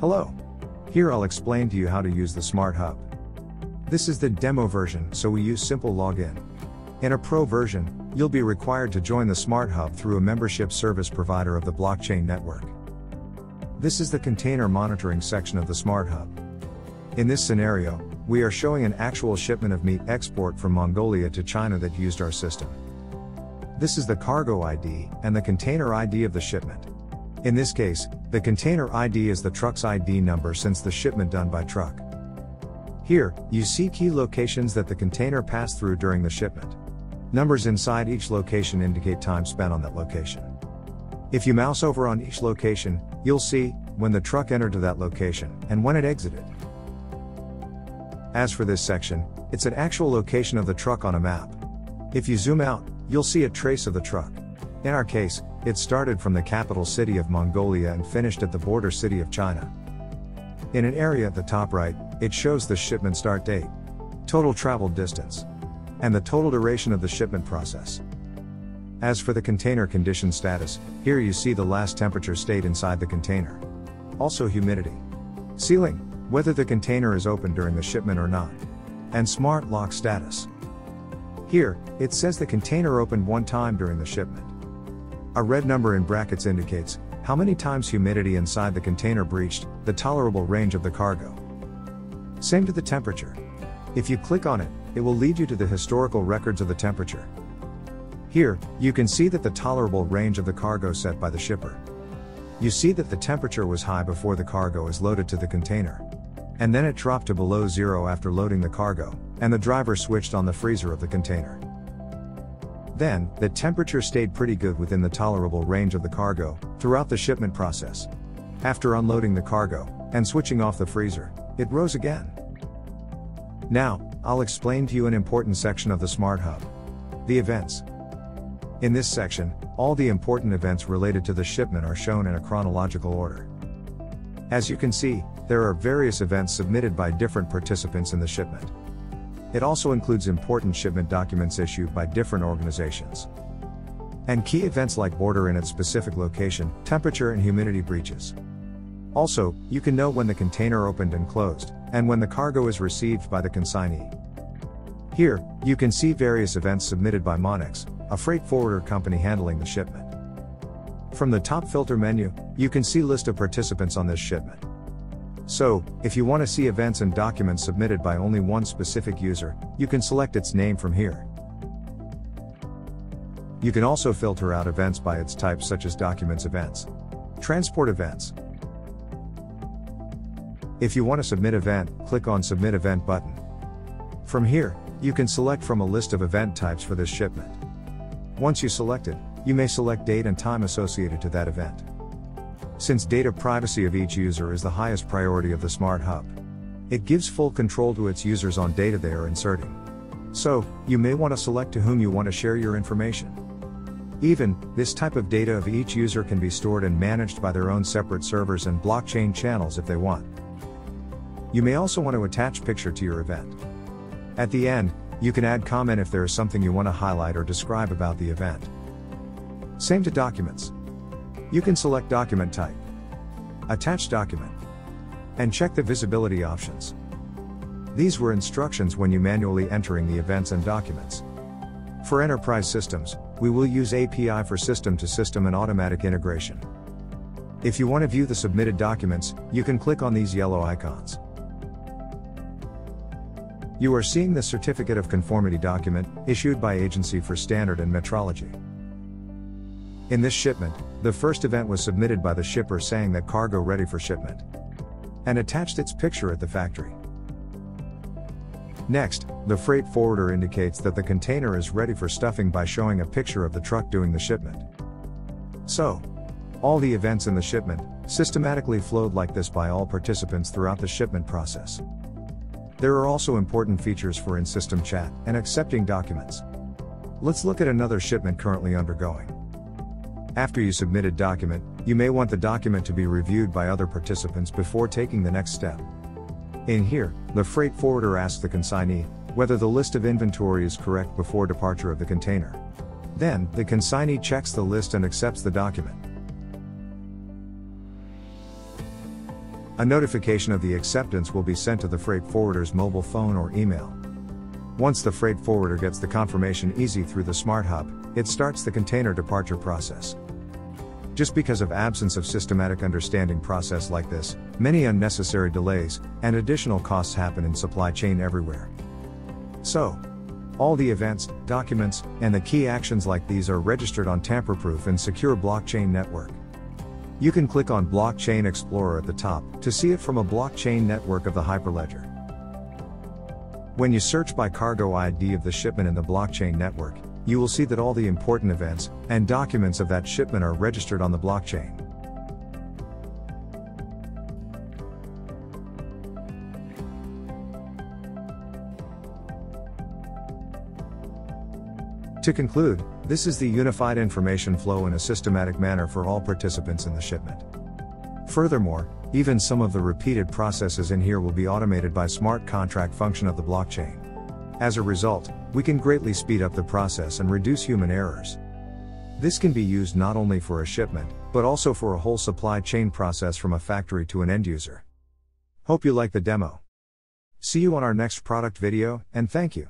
Hello. Here I'll explain to you how to use the Smart Hub. This is the demo version, so we use simple login. In a pro version, you'll be required to join the Smart Hub through a membership service provider of the blockchain network. This is the container monitoring section of the Smart Hub. In this scenario, we are showing an actual shipment of meat export from Mongolia to China that used our system. This is the cargo ID and the container ID of the shipment. In this case, the container ID is the truck's ID number since the shipment done by truck. Here, you see key locations that the container passed through during the shipment. Numbers inside each location indicate time spent on that location. If you mouse over on each location, you'll see when the truck entered to that location and when it exited. As for this section, it's an actual location of the truck on a map. If you zoom out, you'll see a trace of the truck. In our case, it started from the capital city of Mongolia and finished at the border city of China. In an area at the top right, it shows the shipment start date, total traveled distance, and the total duration of the shipment process. As for the container condition status, here you see the last temperature state inside the container. Also humidity. Sealing, whether the container is open during the shipment or not. And smart lock status. Here, it says the container opened one time during the shipment. A red number in brackets indicates how many times humidity inside the container breached the tolerable range of the cargo. Same to the temperature. If you click on it, it will lead you to the historical records of the temperature. Here, you can see that the tolerable range of the cargo set by the shipper. You see that the temperature was high before the cargo is loaded to the container. And then it dropped to below zero after loading the cargo, and the driver switched on the freezer of the container. Then, the temperature stayed pretty good within the tolerable range of the cargo, throughout the shipment process. After unloading the cargo, and switching off the freezer, it rose again. Now, I'll explain to you an important section of the Smart Hub. The events. In this section, all the important events related to the shipment are shown in a chronological order. As you can see, there are various events submitted by different participants in the shipment. It also includes important shipment documents issued by different organizations. And key events like border in its specific location, temperature and humidity breaches. Also, you can know when the container opened and closed, and when the cargo is received by the consignee. Here, you can see various events submitted by Monex, a freight forwarder company handling the shipment. From the top filter menu, you can see list of participants on this shipment. So, if you want to see events and documents submitted by only one specific user, you can select its name from here. You can also filter out events by its type such as documents events, transport events. If you want to submit event, click on submit event button. From here, you can select from a list of event types for this shipment. Once you select it, you may select date and time associated to that event. Since data privacy of each user is the highest priority of the Smart Hub, it gives full control to its users on data they are inserting. So, you may want to select to whom you want to share your information. Even, this type of data of each user can be stored and managed by their own separate servers and blockchain channels if they want. You may also want to attach picture to your event. At the end, you can add comment if there is something you want to highlight or describe about the event. Same to documents. You can select document type, attach document, and check the visibility options. These were instructions when you manually entering the events and documents. For enterprise systems, we will use API for system to system and automatic integration. If you want to view the submitted documents, you can click on these yellow icons. You are seeing the Certificate of Conformity document, issued by Agency for Standard and Metrology. In this shipment, the first event was submitted by the shipper saying that cargo ready for shipment. And attached its picture at the factory. Next, the freight forwarder indicates that the container is ready for stuffing by showing a picture of the truck doing the shipment. So, all the events in the shipment systematically flowed like this by all participants throughout the shipment process. There are also important features for in-system chat and accepting documents. Let's look at another shipment currently undergoing. After you submit a document, you may want the document to be reviewed by other participants before taking the next step. In here, the freight forwarder asks the consignee whether the list of inventory is correct before departure of the container. Then, the consignee checks the list and accepts the document. A notification of the acceptance will be sent to the freight forwarder's mobile phone or email. Once the freight forwarder gets the confirmation easy through the Smart Hub, it starts the container departure process. Just because of absence of systematic understanding process like this, many unnecessary delays and additional costs happen in supply chain everywhere. So, all the events, documents, and the key actions like these are registered on tamper-proof and secure blockchain network. You can click on Blockchain Explorer at the top to see it from a blockchain network of the Hyperledger. When you search by cargo ID of the shipment in the blockchain network, you will see that all the important events and documents of that shipment are registered on the blockchain. To conclude, this is the unified information flow in a systematic manner for all participants in the shipment. Furthermore, even some of the repeated processes in here will be automated by smart contract function of the blockchain. As a result, we can greatly speed up the process and reduce human errors. This can be used not only for a shipment, but also for a whole supply chain process from a factory to an end user. Hope you like the demo. See you on our next product video, and thank you.